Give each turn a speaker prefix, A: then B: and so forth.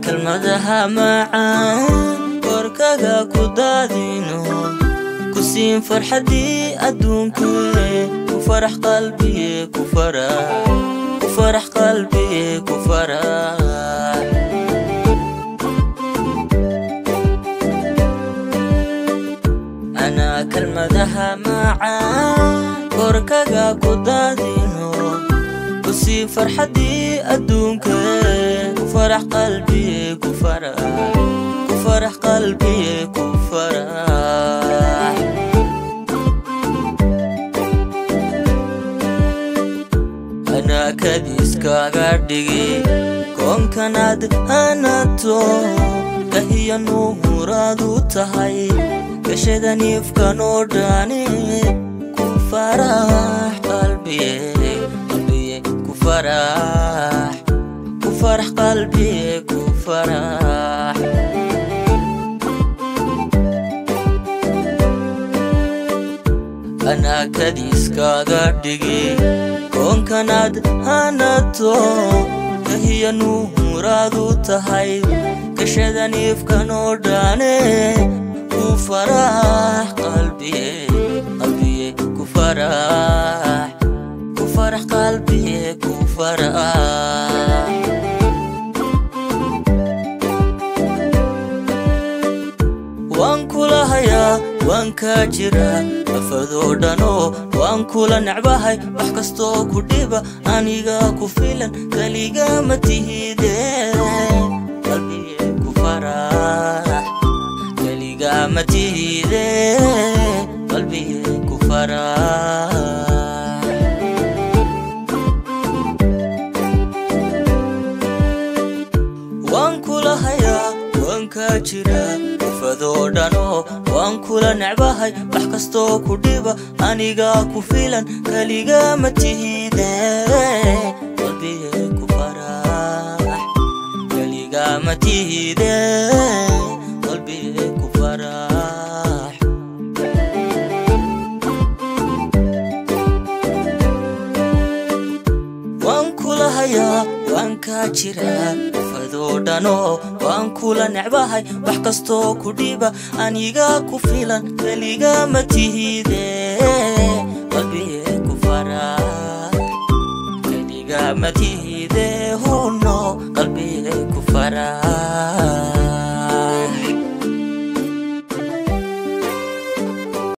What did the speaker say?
A: kelmadaha macaan korkaga ku daadino. Ku siin farxaddii adduunkuye ku farax qalbiye ku farax. Ku farax qalbiye ku farax. Anaa macaan korkaga ku daadino. Ku siin farxaddii adduunka ku farax qalbiye ku farax ku farax qalbiye ku farax anaa kadiiskaaga dhigi koonkanaad hanato kahiya nuuraadu tahay gashadaniifkanoo dhani qalbiye ku farax anaa kadiiskaaga dhigi koonkanaad hanato kahiya nuuraadu tahay gashadaniifkanoo dhane ku farax qalbiye ku farax ku farax qalbiye ku farax waan kaa jiraa nafadoo dhanoo waan kula necbahay wax kastoo ku dhiba aniga ku filan keliga ma tihide qalbiye ku farax keliga ma tihide qalbiye ku farax waan kaa jiraa nafadoo dhanoo waan kula necbahay wax kastoo ku dhiba aniga ku filan keliga ma tihide waan kula hayaa waan kaa jiraa iyadoo dhanoo waan kula necbahay wax kastoo ku dhiba aniga ku filan keliga ma tihide qalbige ma tihide oh huno qalbige ku farah